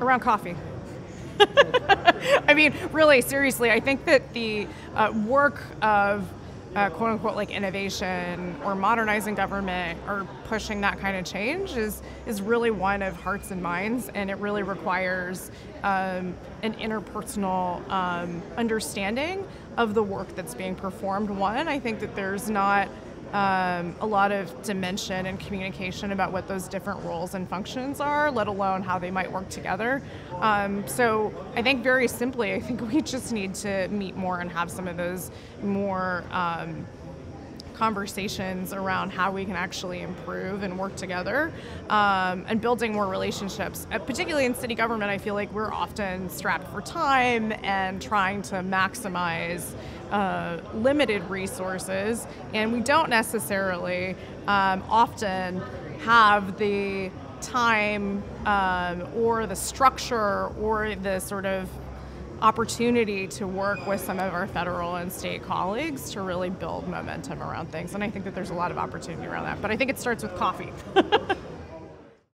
Around coffee. I mean, really, seriously, I think that the uh, work of uh, quote unquote like innovation or modernizing government or pushing that kind of change is is really one of hearts and minds, and it really requires um, an interpersonal um, understanding of the work that's being performed. One, I think that there's not um, a lot of dimension and communication about what those different roles and functions are, let alone how they might work together. Um, so I think very simply, I think we just need to meet more and have some of those more. Um, conversations around how we can actually improve and work together um, and building more relationships. Uh, particularly in city government, I feel like we're often strapped for time and trying to maximize uh, limited resources, and we don't necessarily um, often have the time um, or the structure or the sort of opportunity to work with some of our federal and state colleagues to really build momentum around things. And I think that there's a lot of opportunity around that. But I think it starts with coffee.